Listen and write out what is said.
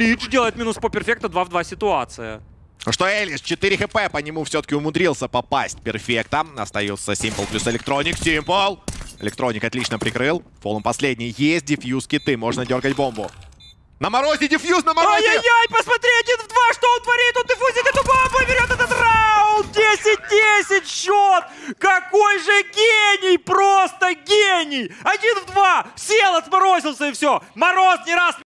Глич делает минус по перфекта, 2 в 2 ситуация. Ну что Элис, 4 хп, по нему все-таки умудрился попасть перфекта. Остается Симпл плюс Электроник. Симпл! Электроник отлично прикрыл. Фолом последний. Есть дефьюз киты, можно дергать бомбу. На морозе дефьюз, на морозе! Ай-яй-яй, посмотри, один в два, что он творит, он дефузит эту бомбу и берет этот раунд! 10-10 счет! Какой же гений, просто гений! Один в два, сел, отморозился и все. Мороз не раз